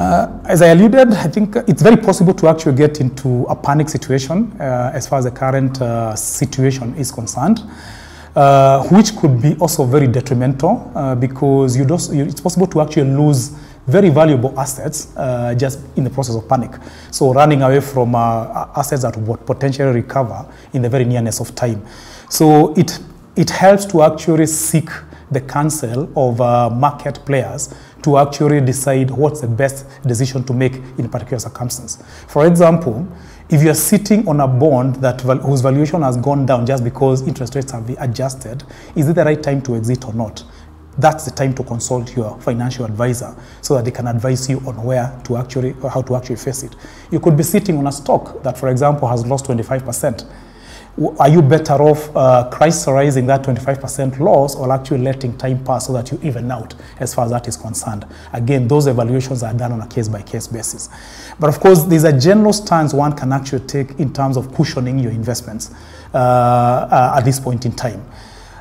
Uh, as I alluded, I think it's very possible to actually get into a panic situation uh, as far as the current uh, situation is concerned. Uh, which could be also very detrimental uh, because you it's possible to actually lose very valuable assets uh, just in the process of panic. So running away from assets that would potentially recover in the very nearness of time. So it, it helps to actually seek the counsel of uh, market players to actually decide what's the best decision to make in a particular circumstance. For example, if you're sitting on a bond that whose valuation has gone down just because interest rates have been adjusted, is it the right time to exit or not? That's the time to consult your financial advisor so that they can advise you on where to actually, how to actually face it. You could be sitting on a stock that, for example, has lost 25% are you better off uh, crystallizing that 25% loss or actually letting time pass so that you even out as far as that is concerned? Again, those evaluations are done on a case-by-case -case basis. But of course, there's a general stance one can actually take in terms of cushioning your investments uh, uh, at this point in time.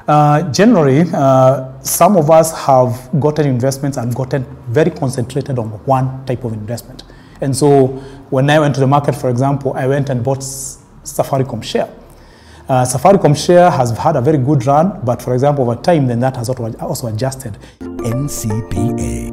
Uh, generally, uh, some of us have gotten investments and gotten very concentrated on one type of investment. And so when I went to the market, for example, I went and bought Safaricom share. Uh, Safaricom share has had a very good run, but for example, over time, then that has also adjusted. NCBA